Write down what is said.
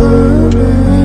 over